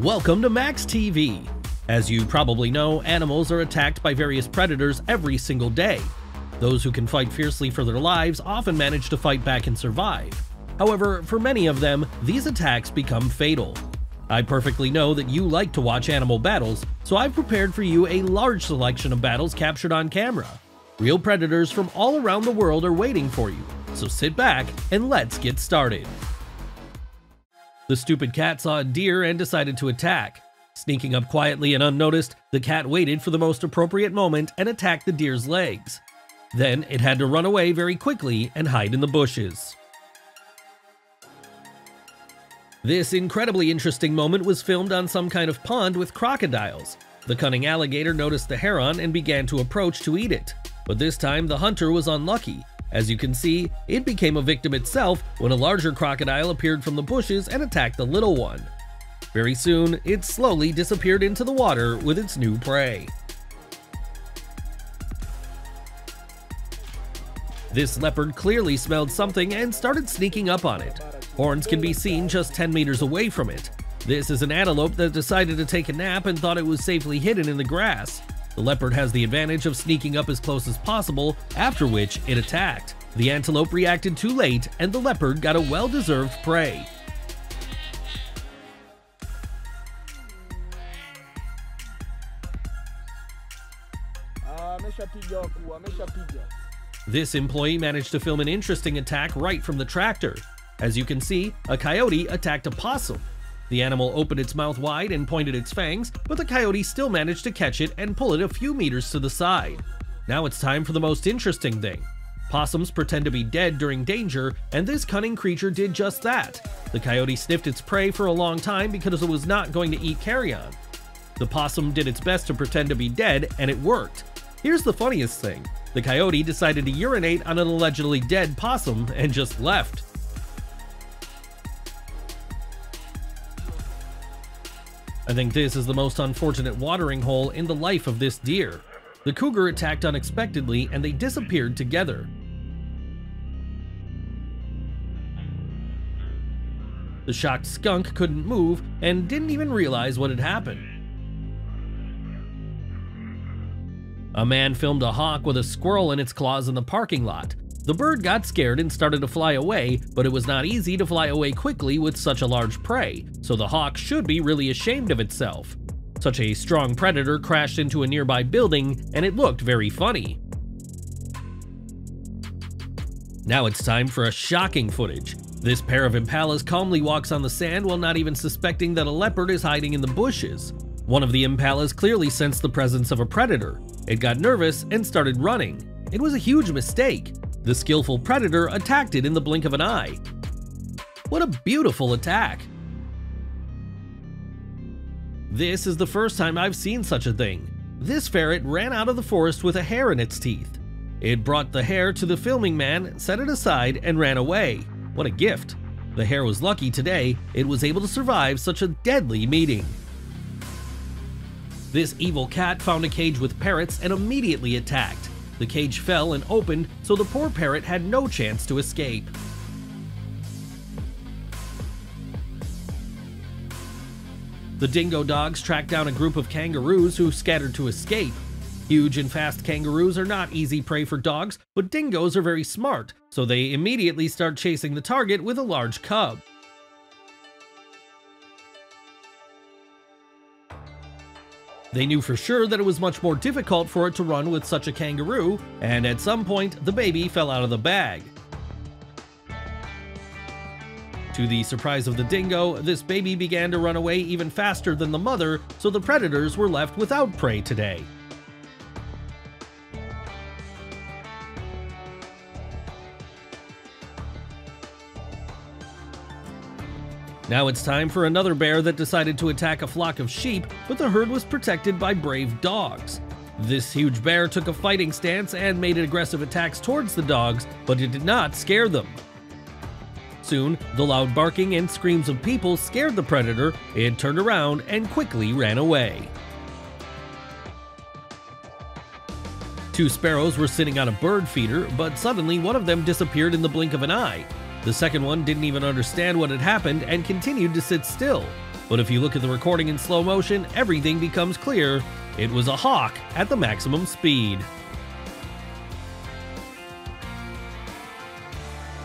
Welcome to Max TV. As you probably know, animals are attacked by various predators every single day. Those who can fight fiercely for their lives often manage to fight back and survive. However, for many of them, these attacks become fatal. I perfectly know that you like to watch animal battles, so I've prepared for you a large selection of battles captured on camera. Real predators from all around the world are waiting for you, so sit back and let's get started. The stupid cat saw a deer and decided to attack. Sneaking up quietly and unnoticed, the cat waited for the most appropriate moment and attacked the deer's legs. Then it had to run away very quickly and hide in the bushes. This incredibly interesting moment was filmed on some kind of pond with crocodiles. The cunning alligator noticed the heron and began to approach to eat it. But this time the hunter was unlucky as you can see, it became a victim itself when a larger crocodile appeared from the bushes and attacked the little one. Very soon, it slowly disappeared into the water with its new prey. This leopard clearly smelled something and started sneaking up on it. Horns can be seen just 10 meters away from it. This is an antelope that decided to take a nap and thought it was safely hidden in the grass. The leopard has the advantage of sneaking up as close as possible, after which it attacked. The antelope reacted too late, and the leopard got a well-deserved prey. This employee managed to film an interesting attack right from the tractor. As you can see, a coyote attacked a possum, the animal opened its mouth wide and pointed its fangs, but the coyote still managed to catch it and pull it a few meters to the side. Now it's time for the most interesting thing. Possums pretend to be dead during danger, and this cunning creature did just that. The coyote sniffed its prey for a long time because it was not going to eat carrion. The possum did its best to pretend to be dead, and it worked. Here's the funniest thing. The coyote decided to urinate on an allegedly dead possum and just left. I think this is the most unfortunate watering hole in the life of this deer. The cougar attacked unexpectedly and they disappeared together. The shocked skunk couldn't move and didn't even realize what had happened. A man filmed a hawk with a squirrel in its claws in the parking lot. The bird got scared and started to fly away, but it was not easy to fly away quickly with such a large prey, so the hawk should be really ashamed of itself. Such a strong predator crashed into a nearby building, and it looked very funny. Now it's time for a shocking footage. This pair of impalas calmly walks on the sand while not even suspecting that a leopard is hiding in the bushes. One of the impalas clearly sensed the presence of a predator. It got nervous and started running. It was a huge mistake. The skillful predator attacked it in the blink of an eye. What a beautiful attack! This is the first time I've seen such a thing. This ferret ran out of the forest with a hare in its teeth. It brought the hare to the filming man, set it aside, and ran away. What a gift. The hare was lucky today, it was able to survive such a deadly meeting. This evil cat found a cage with parrots and immediately attacked. The cage fell and opened, so the poor parrot had no chance to escape. The dingo dogs tracked down a group of kangaroos who scattered to escape. Huge and fast kangaroos are not easy prey for dogs, but dingoes are very smart, so they immediately start chasing the target with a large cub. They knew for sure that it was much more difficult for it to run with such a kangaroo, and at some point, the baby fell out of the bag. To the surprise of the dingo, this baby began to run away even faster than the mother, so the predators were left without prey today. Now it's time for another bear that decided to attack a flock of sheep, but the herd was protected by brave dogs. This huge bear took a fighting stance and made aggressive attacks towards the dogs, but it did not scare them. Soon, the loud barking and screams of people scared the predator, it turned around and quickly ran away. Two sparrows were sitting on a bird feeder, but suddenly one of them disappeared in the blink of an eye. The second one didn't even understand what had happened and continued to sit still. but if you look at the recording in slow motion, everything becomes clear. It was a hawk at the maximum speed.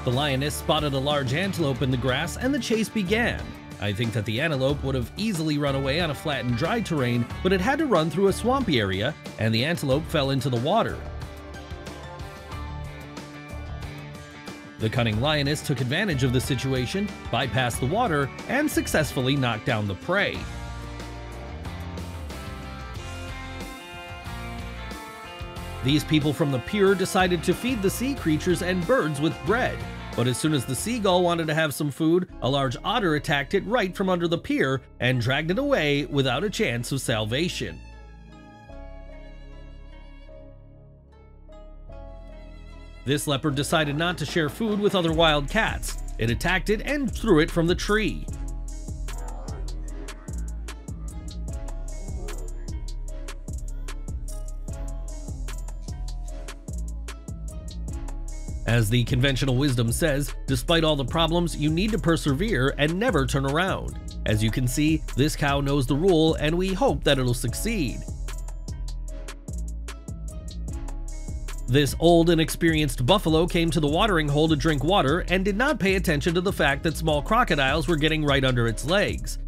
The lioness spotted a large antelope in the grass and the chase began. I think that the antelope would have easily run away on a flat and dry terrain, but it had to run through a swampy area, and the antelope fell into the water. The cunning lioness took advantage of the situation, bypassed the water, and successfully knocked down the prey. These people from the pier decided to feed the sea creatures and birds with bread. But as soon as the seagull wanted to have some food, a large otter attacked it right from under the pier and dragged it away without a chance of salvation. This leopard decided not to share food with other wild cats. It attacked it and threw it from the tree. As the conventional wisdom says, despite all the problems, you need to persevere and never turn around. As you can see, this cow knows the rule and we hope that it'll succeed. This old and experienced buffalo came to the watering hole to drink water and did not pay attention to the fact that small crocodiles were getting right under its legs.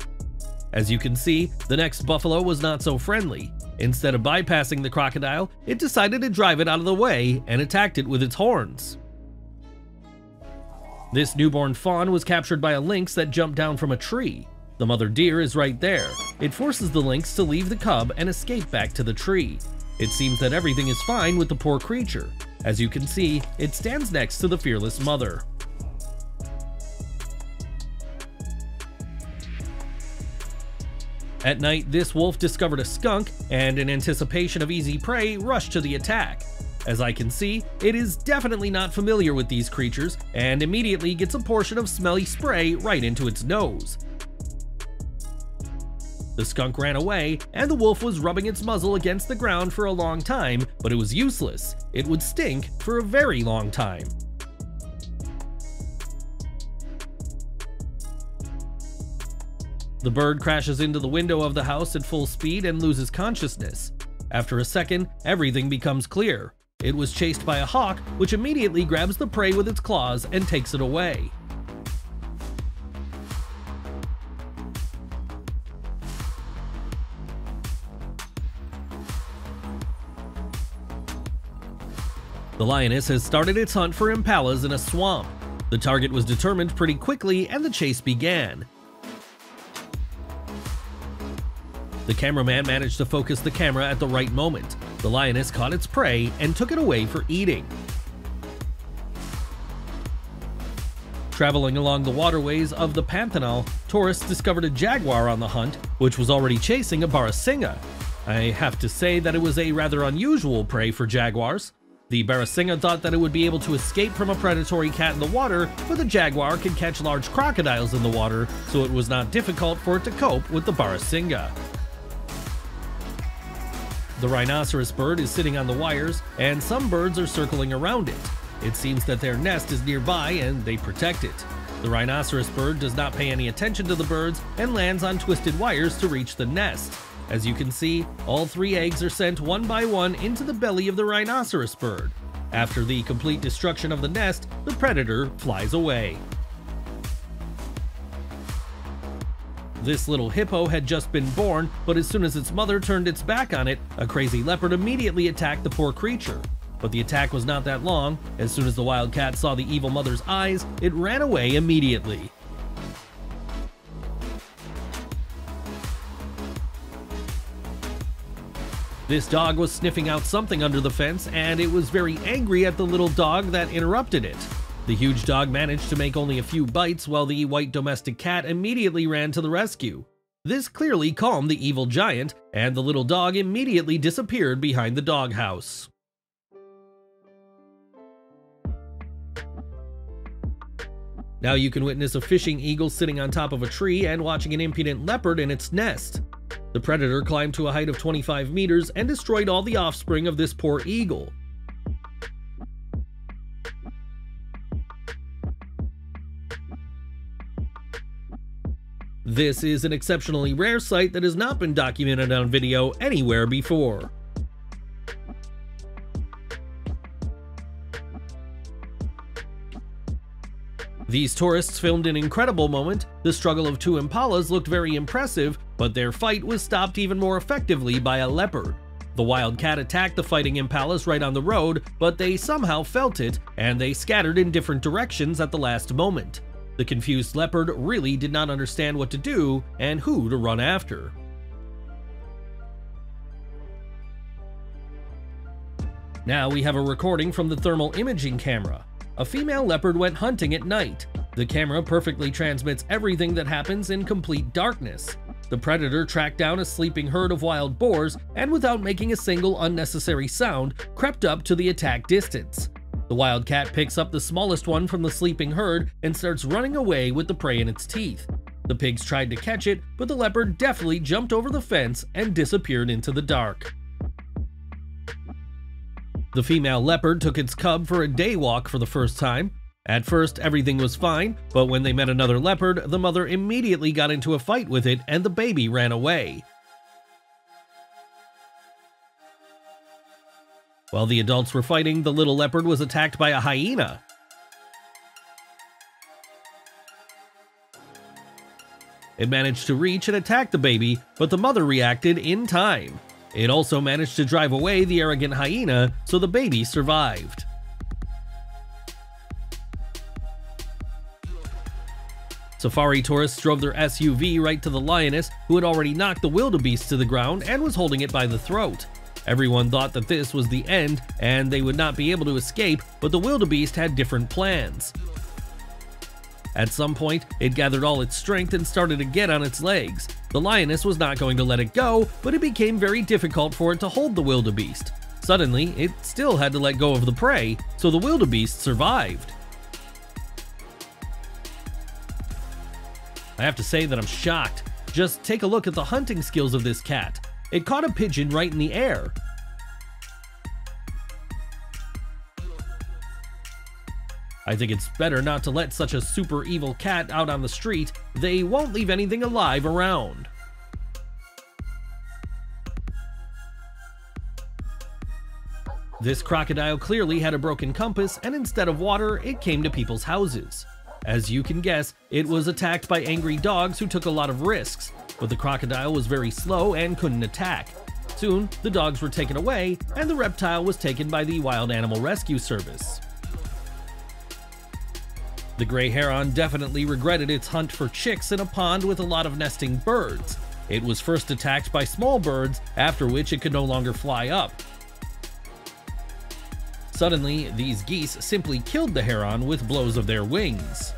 As you can see, the next buffalo was not so friendly. Instead of bypassing the crocodile, it decided to drive it out of the way and attacked it with its horns. This newborn fawn was captured by a lynx that jumped down from a tree. The mother deer is right there. It forces the lynx to leave the cub and escape back to the tree. It seems that everything is fine with the poor creature. As you can see, it stands next to the fearless mother. At night, this wolf discovered a skunk and, in anticipation of easy prey, rushed to the attack. As I can see, it is definitely not familiar with these creatures and immediately gets a portion of smelly spray right into its nose. The skunk ran away, and the wolf was rubbing its muzzle against the ground for a long time, but it was useless. It would stink for a very long time. The bird crashes into the window of the house at full speed and loses consciousness. After a second, everything becomes clear. It was chased by a hawk, which immediately grabs the prey with its claws and takes it away. The lioness has started its hunt for impalas in a swamp. The target was determined pretty quickly and the chase began. The cameraman managed to focus the camera at the right moment. The lioness caught its prey and took it away for eating. Traveling along the waterways of the Pantanal, tourists discovered a jaguar on the hunt, which was already chasing a barasingha. I have to say that it was a rather unusual prey for jaguars. The Barasingha thought that it would be able to escape from a predatory cat in the water, but the jaguar can catch large crocodiles in the water, so it was not difficult for it to cope with the Barasingha. The rhinoceros bird is sitting on the wires, and some birds are circling around it. It seems that their nest is nearby and they protect it. The rhinoceros bird does not pay any attention to the birds and lands on twisted wires to reach the nest. As you can see, all three eggs are sent one by one into the belly of the rhinoceros bird. After the complete destruction of the nest, the predator flies away. This little hippo had just been born, but as soon as its mother turned its back on it, a crazy leopard immediately attacked the poor creature. But the attack was not that long. As soon as the wildcat saw the evil mother's eyes, it ran away immediately. This dog was sniffing out something under the fence, and it was very angry at the little dog that interrupted it. The huge dog managed to make only a few bites while the white domestic cat immediately ran to the rescue. This clearly calmed the evil giant, and the little dog immediately disappeared behind the doghouse. Now you can witness a fishing eagle sitting on top of a tree and watching an impudent leopard in its nest. The predator climbed to a height of 25 meters and destroyed all the offspring of this poor eagle. This is an exceptionally rare sight that has not been documented on video anywhere before. These tourists filmed an incredible moment. The struggle of two impalas looked very impressive, but their fight was stopped even more effectively by a leopard. The wild cat attacked the fighting impalas right on the road, but they somehow felt it, and they scattered in different directions at the last moment. The confused leopard really did not understand what to do and who to run after. Now we have a recording from the thermal imaging camera. A female leopard went hunting at night. The camera perfectly transmits everything that happens in complete darkness. The predator tracked down a sleeping herd of wild boars and without making a single unnecessary sound, crept up to the attack distance. The wildcat picks up the smallest one from the sleeping herd and starts running away with the prey in its teeth. The pigs tried to catch it, but the leopard deftly jumped over the fence and disappeared into the dark. The female leopard took its cub for a day walk for the first time. At first, everything was fine, but when they met another leopard, the mother immediately got into a fight with it and the baby ran away. While the adults were fighting, the little leopard was attacked by a hyena. It managed to reach and attack the baby, but the mother reacted in time. It also managed to drive away the arrogant hyena, so the baby survived. Safari tourists drove their SUV right to the lioness, who had already knocked the wildebeest to the ground and was holding it by the throat. Everyone thought that this was the end and they would not be able to escape, but the wildebeest had different plans. At some point, it gathered all its strength and started to get on its legs. The lioness was not going to let it go, but it became very difficult for it to hold the wildebeest. Suddenly, it still had to let go of the prey, so the wildebeest survived. I have to say that I'm shocked. Just take a look at the hunting skills of this cat. It caught a pigeon right in the air, I think it's better not to let such a super evil cat out on the street, they won't leave anything alive around. This crocodile clearly had a broken compass, and instead of water, it came to people's houses. As you can guess, it was attacked by angry dogs who took a lot of risks, but the crocodile was very slow and couldn't attack. Soon, the dogs were taken away, and the reptile was taken by the Wild Animal Rescue Service. The gray heron definitely regretted its hunt for chicks in a pond with a lot of nesting birds. It was first attacked by small birds, after which it could no longer fly up. Suddenly, these geese simply killed the heron with blows of their wings.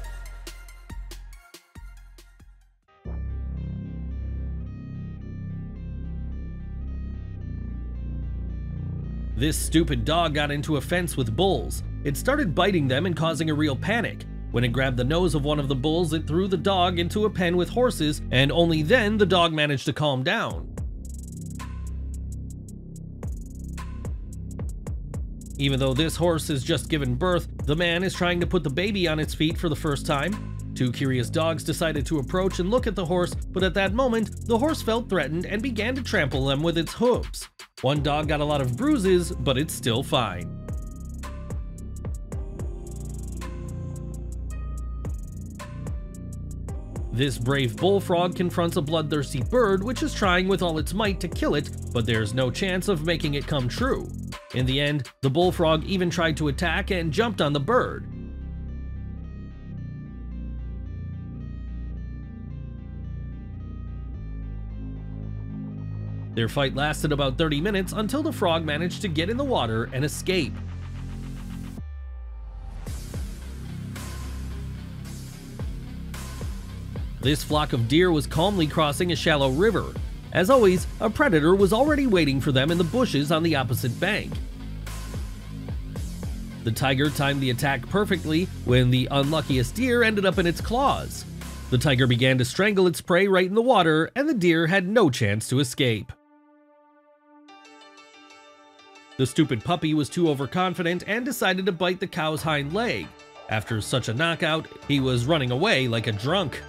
This stupid dog got into a fence with bulls. It started biting them and causing a real panic. When it grabbed the nose of one of the bulls, it threw the dog into a pen with horses, and only then the dog managed to calm down. Even though this horse has just given birth, the man is trying to put the baby on its feet for the first time. Two curious dogs decided to approach and look at the horse, but at that moment, the horse felt threatened and began to trample them with its hooves. One dog got a lot of bruises, but it's still fine. This brave bullfrog confronts a bloodthirsty bird which is trying with all its might to kill it, but there's no chance of making it come true. In the end, the bullfrog even tried to attack and jumped on the bird. Their fight lasted about 30 minutes until the frog managed to get in the water and escape. This flock of deer was calmly crossing a shallow river. As always, a predator was already waiting for them in the bushes on the opposite bank. The tiger timed the attack perfectly when the unluckiest deer ended up in its claws. The tiger began to strangle its prey right in the water, and the deer had no chance to escape. The stupid puppy was too overconfident and decided to bite the cow's hind leg. After such a knockout, he was running away like a drunk.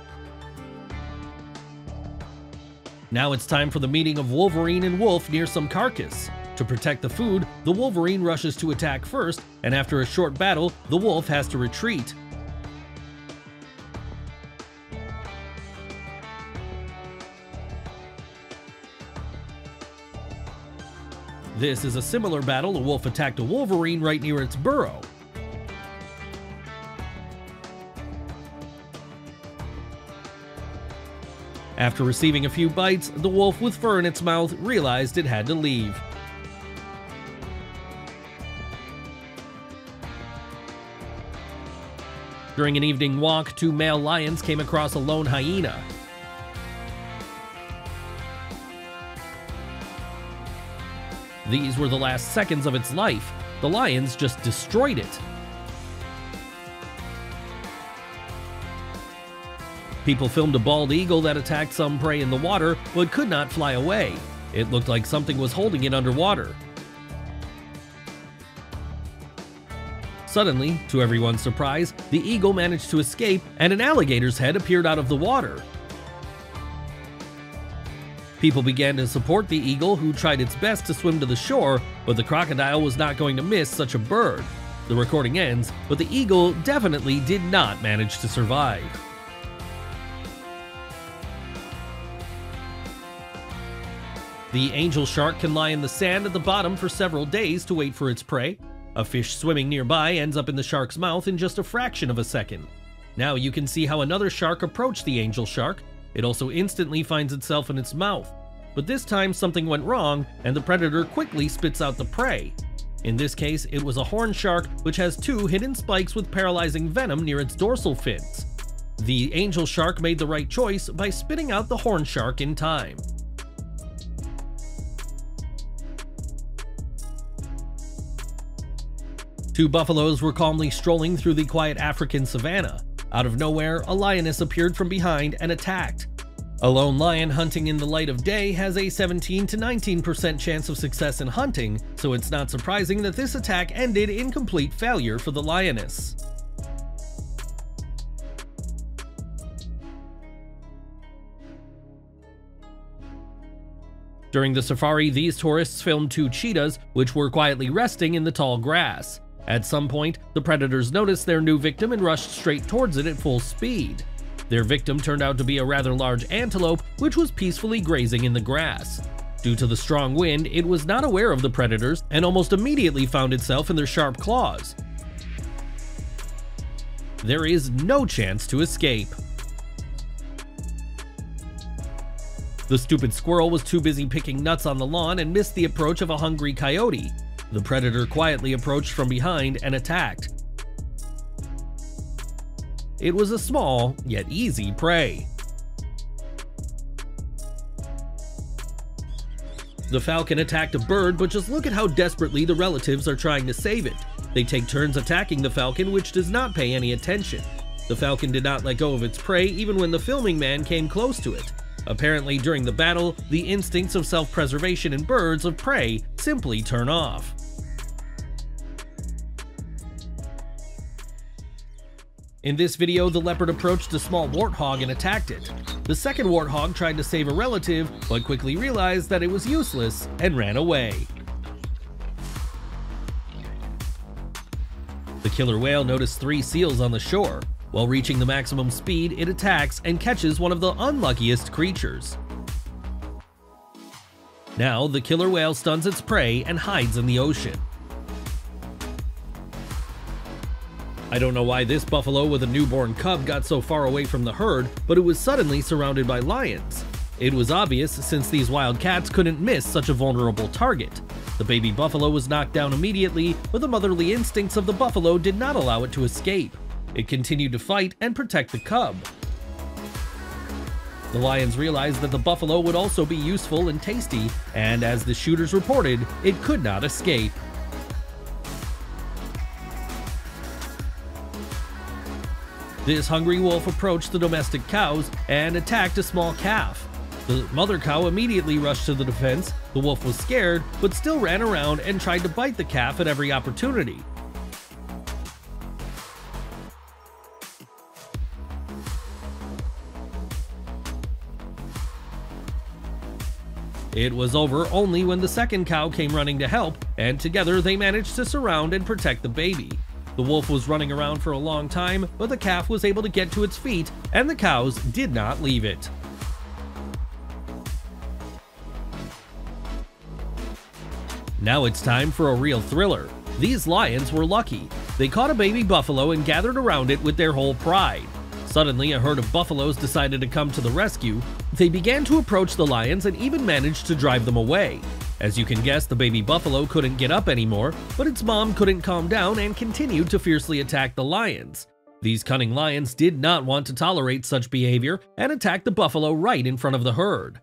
Now it's time for the meeting of Wolverine and Wolf near some carcass. To protect the food, the Wolverine rushes to attack first, and after a short battle, the Wolf has to retreat. This is a similar battle a wolf attacked a wolverine right near its burrow. After receiving a few bites, the wolf with fur in its mouth realized it had to leave. During an evening walk, two male lions came across a lone hyena. These were the last seconds of its life. The lions just destroyed it. People filmed a bald eagle that attacked some prey in the water but could not fly away. It looked like something was holding it underwater. Suddenly, to everyone's surprise, the eagle managed to escape and an alligator's head appeared out of the water. People began to support the eagle, who tried its best to swim to the shore, but the crocodile was not going to miss such a bird. The recording ends, but the eagle definitely did not manage to survive. The angel shark can lie in the sand at the bottom for several days to wait for its prey. A fish swimming nearby ends up in the shark's mouth in just a fraction of a second. Now you can see how another shark approached the angel shark. It also instantly finds itself in its mouth. But this time something went wrong, and the predator quickly spits out the prey. In this case, it was a horn shark which has two hidden spikes with paralyzing venom near its dorsal fins. The angel shark made the right choice by spitting out the horn shark in time. Two buffaloes were calmly strolling through the quiet African savanna. Out of nowhere, a lioness appeared from behind and attacked. A lone lion hunting in the light of day has a 17 to 19% chance of success in hunting, so it's not surprising that this attack ended in complete failure for the lioness. During the safari, these tourists filmed two cheetahs, which were quietly resting in the tall grass. At some point, the predators noticed their new victim and rushed straight towards it at full speed. Their victim turned out to be a rather large antelope, which was peacefully grazing in the grass. Due to the strong wind, it was not aware of the predators and almost immediately found itself in their sharp claws. There is no chance to escape. The stupid squirrel was too busy picking nuts on the lawn and missed the approach of a hungry coyote. The predator quietly approached from behind and attacked. It was a small, yet easy prey. The falcon attacked a bird, but just look at how desperately the relatives are trying to save it. They take turns attacking the falcon, which does not pay any attention. The falcon did not let go of its prey even when the filming man came close to it. Apparently, during the battle, the instincts of self-preservation in birds of prey simply turn off. In this video, the leopard approached a small warthog and attacked it. The second warthog tried to save a relative, but quickly realized that it was useless and ran away. The killer whale noticed three seals on the shore. While reaching the maximum speed, it attacks and catches one of the unluckiest creatures. Now, the killer whale stuns its prey and hides in the ocean. I don't know why this buffalo with a newborn cub got so far away from the herd, but it was suddenly surrounded by lions. It was obvious since these wild cats couldn't miss such a vulnerable target. The baby buffalo was knocked down immediately, but the motherly instincts of the buffalo did not allow it to escape. It continued to fight and protect the cub. The lions realized that the buffalo would also be useful and tasty, and as the shooters reported, it could not escape. This hungry wolf approached the domestic cows and attacked a small calf. The mother cow immediately rushed to the defense. The wolf was scared, but still ran around and tried to bite the calf at every opportunity. It was over only when the second cow came running to help, and together they managed to surround and protect the baby. The wolf was running around for a long time, but the calf was able to get to its feet, and the cows did not leave it. Now it's time for a real thriller. These lions were lucky. They caught a baby buffalo and gathered around it with their whole pride. Suddenly, a herd of buffaloes decided to come to the rescue. They began to approach the lions and even managed to drive them away. As you can guess, the baby buffalo couldn't get up anymore, but its mom couldn't calm down and continued to fiercely attack the lions. These cunning lions did not want to tolerate such behavior and attacked the buffalo right in front of the herd.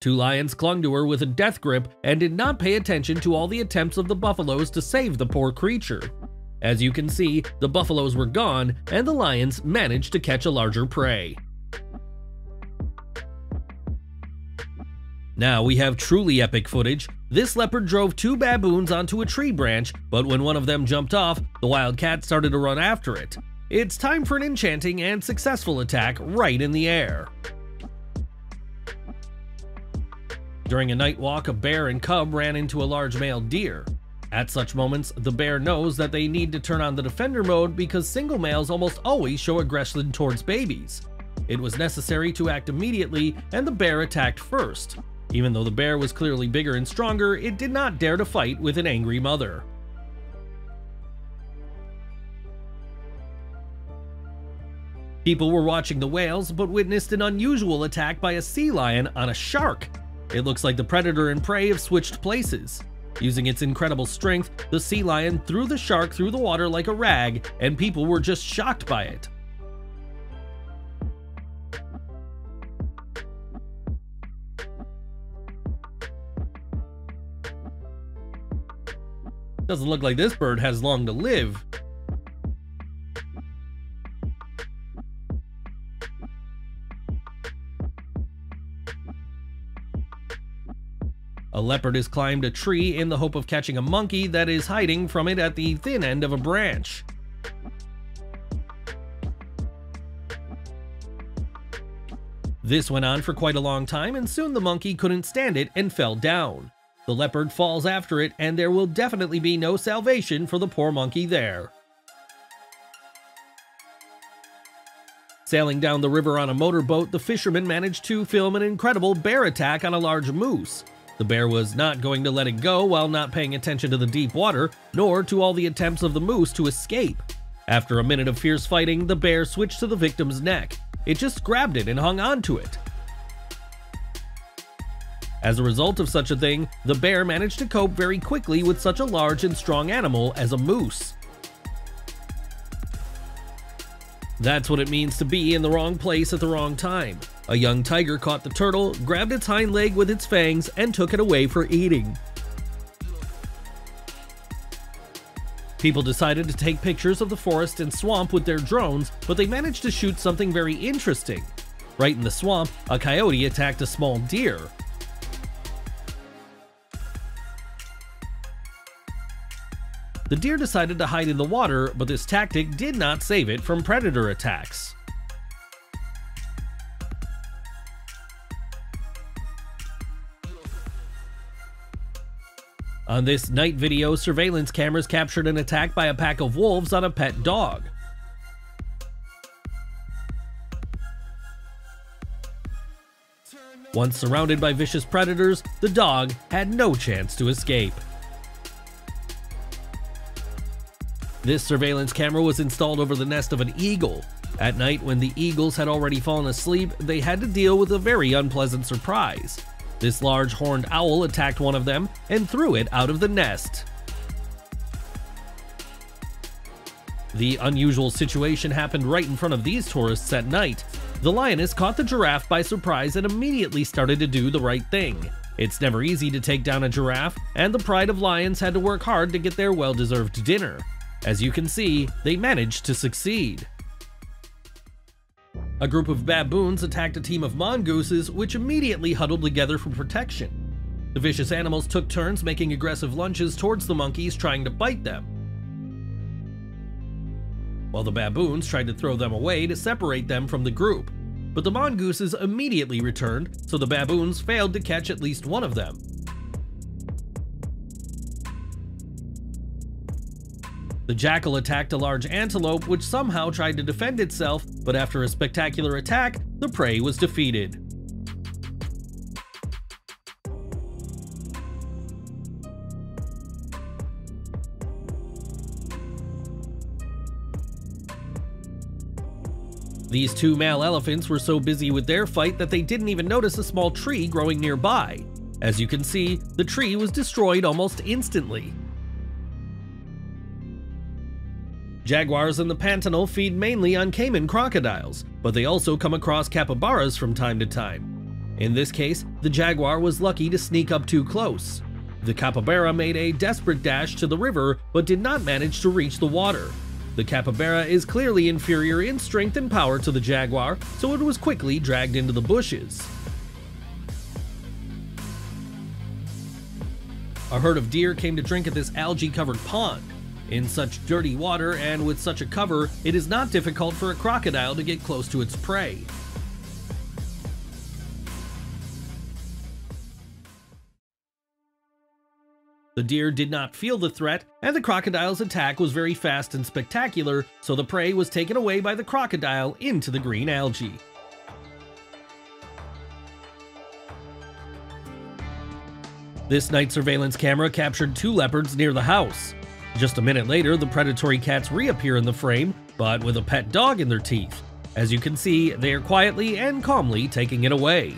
Two lions clung to her with a death grip and did not pay attention to all the attempts of the buffaloes to save the poor creature. As you can see, the buffaloes were gone and the lions managed to catch a larger prey. Now we have truly epic footage. This leopard drove two baboons onto a tree branch, but when one of them jumped off, the wild cat started to run after it. It's time for an enchanting and successful attack right in the air. During a night walk, a bear and cub ran into a large male deer. At such moments, the bear knows that they need to turn on the defender mode because single males almost always show aggression towards babies. It was necessary to act immediately, and the bear attacked first. Even though the bear was clearly bigger and stronger, it did not dare to fight with an angry mother. People were watching the whales, but witnessed an unusual attack by a sea lion on a shark. It looks like the predator and prey have switched places. Using its incredible strength, the sea lion threw the shark through the water like a rag, and people were just shocked by it. Doesn't look like this bird has long to live. Leopard has climbed a tree in the hope of catching a monkey that is hiding from it at the thin end of a branch. This went on for quite a long time and soon the monkey couldn't stand it and fell down. The leopard falls after it and there will definitely be no salvation for the poor monkey there. Sailing down the river on a motorboat, the fishermen managed to film an incredible bear attack on a large moose. The bear was not going to let it go while not paying attention to the deep water, nor to all the attempts of the moose to escape. After a minute of fierce fighting, the bear switched to the victim's neck. It just grabbed it and hung onto it. As a result of such a thing, the bear managed to cope very quickly with such a large and strong animal as a moose. That's what it means to be in the wrong place at the wrong time. A young tiger caught the turtle, grabbed its hind leg with its fangs, and took it away for eating. People decided to take pictures of the forest and swamp with their drones, but they managed to shoot something very interesting. Right in the swamp, a coyote attacked a small deer. The deer decided to hide in the water, but this tactic did not save it from predator attacks. On this night video, surveillance cameras captured an attack by a pack of wolves on a pet dog. Once surrounded by vicious predators, the dog had no chance to escape. This surveillance camera was installed over the nest of an eagle. At night, when the eagles had already fallen asleep, they had to deal with a very unpleasant surprise. This large horned owl attacked one of them and threw it out of the nest. The unusual situation happened right in front of these tourists at night. The lioness caught the giraffe by surprise and immediately started to do the right thing. It's never easy to take down a giraffe, and the pride of lions had to work hard to get their well-deserved dinner. As you can see, they managed to succeed. A group of baboons attacked a team of mongooses, which immediately huddled together for protection. The vicious animals took turns making aggressive lunges towards the monkeys, trying to bite them. While the baboons tried to throw them away to separate them from the group. but the mongooses immediately returned, so the baboons failed to catch at least one of them. The jackal attacked a large antelope which somehow tried to defend itself, but after a spectacular attack, the prey was defeated. These two male elephants were so busy with their fight that they didn't even notice a small tree growing nearby. As you can see, the tree was destroyed almost instantly. Jaguars in the Pantanal feed mainly on caiman crocodiles, but they also come across capybaras from time to time. In this case, the jaguar was lucky to sneak up too close. The capybara made a desperate dash to the river but did not manage to reach the water. The capybara is clearly inferior in strength and power to the jaguar, so it was quickly dragged into the bushes. A herd of deer came to drink at this algae-covered pond. In such dirty water and with such a cover, it is not difficult for a crocodile to get close to its prey. The deer did not feel the threat, and the crocodile's attack was very fast and spectacular, so the prey was taken away by the crocodile into the green algae. This night surveillance camera captured two leopards near the house. Just a minute later, the predatory cats reappear in the frame, but with a pet dog in their teeth. As you can see, they are quietly and calmly taking it away.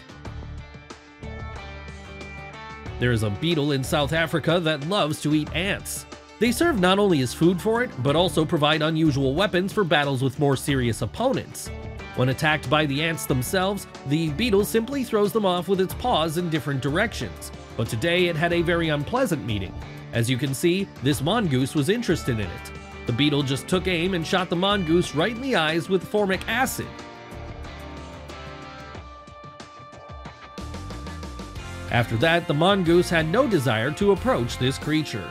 There is a beetle in South Africa that loves to eat ants. They serve not only as food for it, but also provide unusual weapons for battles with more serious opponents. When attacked by the ants themselves, the beetle simply throws them off with its paws in different directions. But today it had a very unpleasant meeting. As you can see, this mongoose was interested in it. The beetle just took aim and shot the mongoose right in the eyes with formic acid, After that, the mongoose had no desire to approach this creature.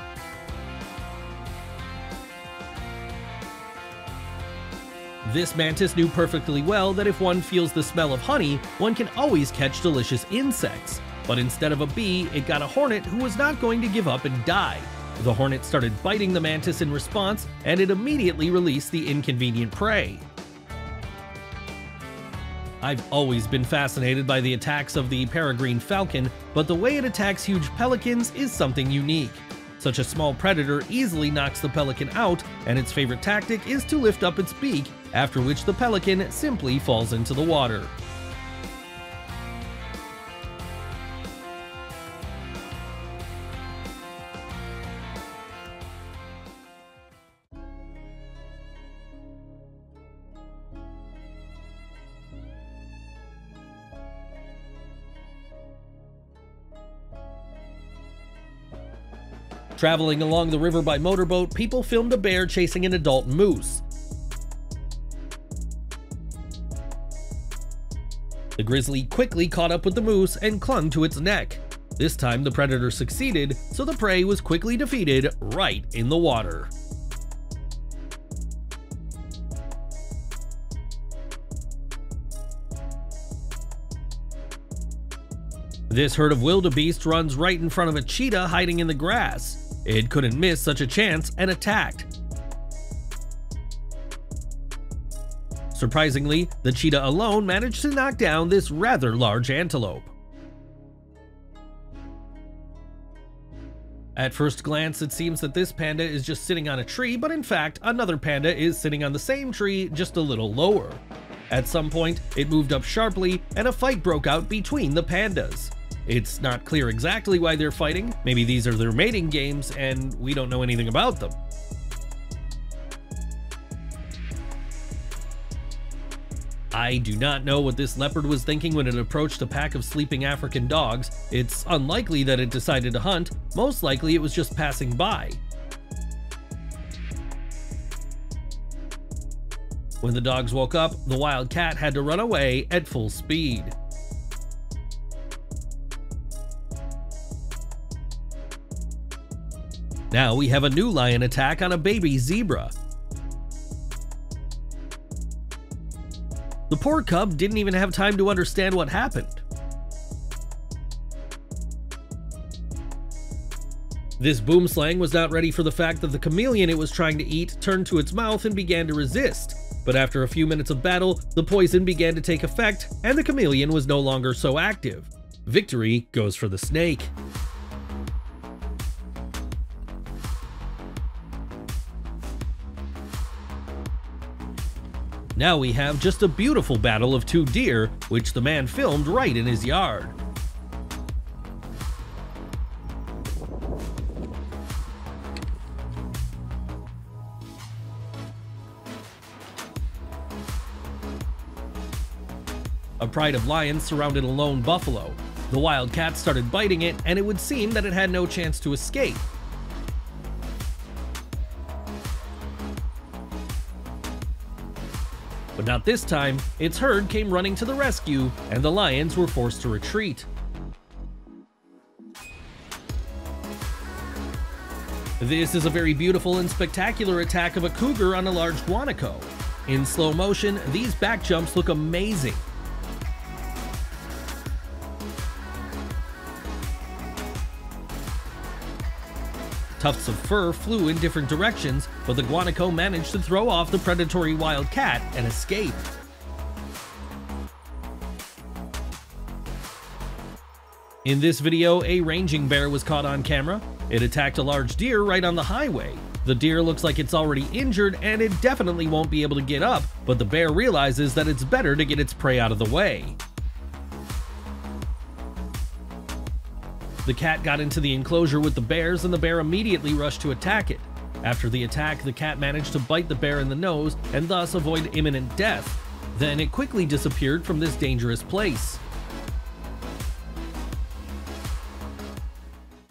This mantis knew perfectly well that if one feels the smell of honey, one can always catch delicious insects. But instead of a bee, it got a hornet who was not going to give up and die. The hornet started biting the mantis in response, and it immediately released the inconvenient prey. I've always been fascinated by the attacks of the peregrine falcon, but the way it attacks huge pelicans is something unique. Such a small predator easily knocks the pelican out, and its favorite tactic is to lift up its beak, after which the pelican simply falls into the water. Traveling along the river by motorboat, people filmed a bear chasing an adult moose. The grizzly quickly caught up with the moose and clung to its neck. This time the predator succeeded, so the prey was quickly defeated right in the water. This herd of wildebeest runs right in front of a cheetah hiding in the grass. It couldn't miss such a chance and attacked. Surprisingly, the cheetah alone managed to knock down this rather large antelope. At first glance, it seems that this panda is just sitting on a tree, but in fact, another panda is sitting on the same tree, just a little lower. At some point, it moved up sharply, and a fight broke out between the pandas. It's not clear exactly why they're fighting. Maybe these are their mating games and we don't know anything about them. I do not know what this leopard was thinking when it approached a pack of sleeping African dogs. It's unlikely that it decided to hunt, most likely it was just passing by. When the dogs woke up, the wild cat had to run away at full speed. Now we have a new lion attack on a baby zebra. The poor cub didn't even have time to understand what happened. This boomslang was not ready for the fact that the chameleon it was trying to eat turned to its mouth and began to resist. But after a few minutes of battle, the poison began to take effect, and the chameleon was no longer so active. Victory goes for the snake. Now we have just a beautiful battle of two deer, which the man filmed right in his yard. A pride of lions surrounded a lone buffalo. The wild cat started biting it, and it would seem that it had no chance to escape. But not this time, its herd came running to the rescue, and the lions were forced to retreat. This is a very beautiful and spectacular attack of a cougar on a large guanaco. In slow motion, these back jumps look amazing. Tufts of fur flew in different directions, but the guanaco managed to throw off the predatory wild cat and escape. In this video, a ranging bear was caught on camera. It attacked a large deer right on the highway. The deer looks like it's already injured and it definitely won't be able to get up, but the bear realizes that it's better to get its prey out of the way. The cat got into the enclosure with the bears and the bear immediately rushed to attack it. After the attack, the cat managed to bite the bear in the nose and thus avoid imminent death. Then it quickly disappeared from this dangerous place.